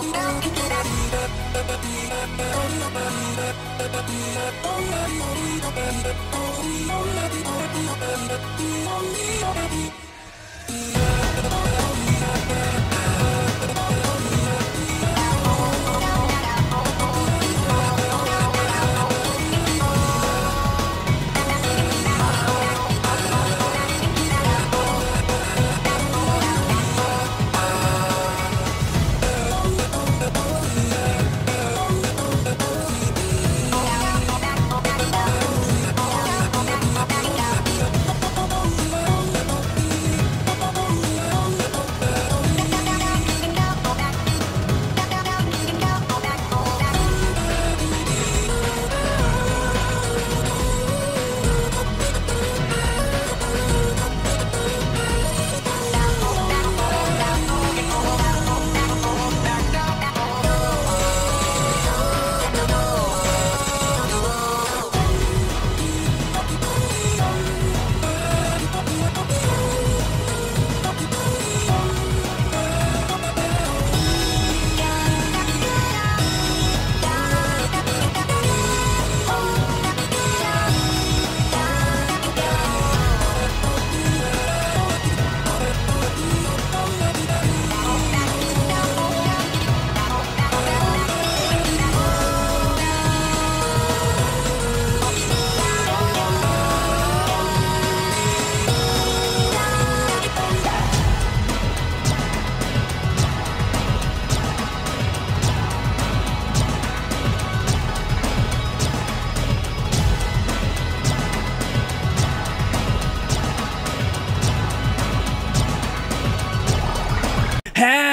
Oh,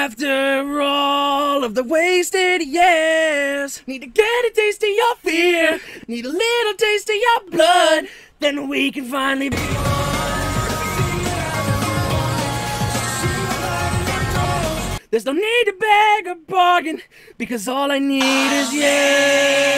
After all of the wasted years, need to get a taste of your fear, need a little taste of your blood, then we can finally be. There's no need to beg or bargain because all I need is. You